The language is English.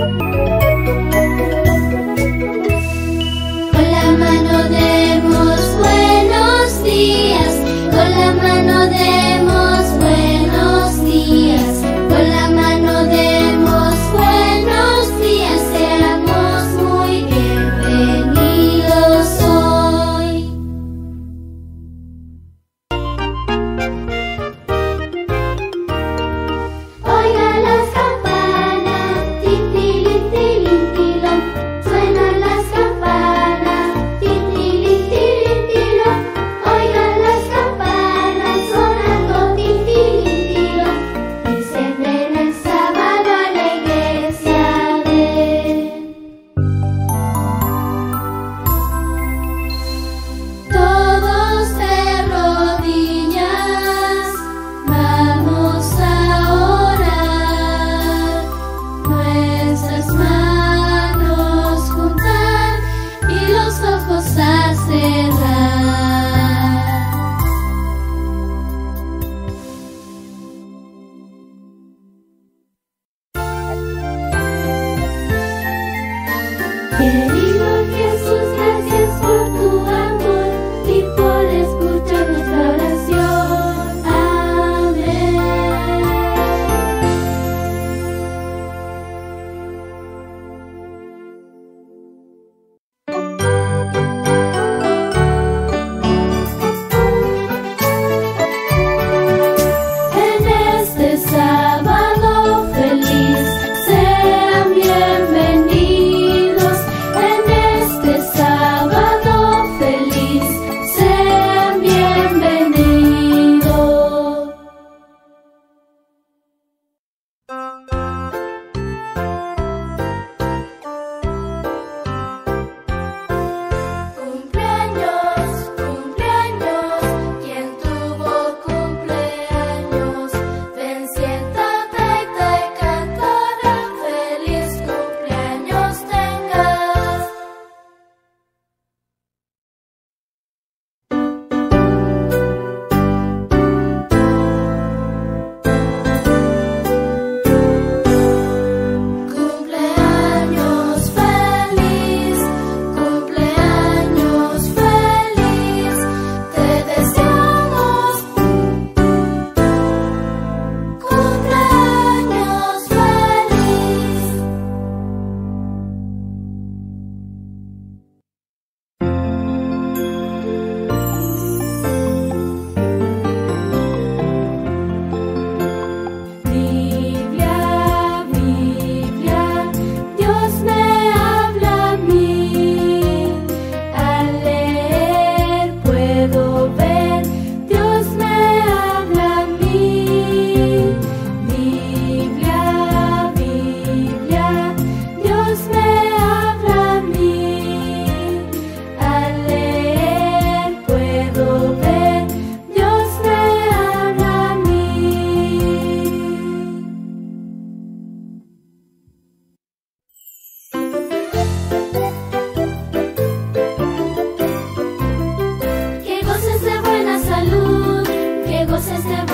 Oiga las is never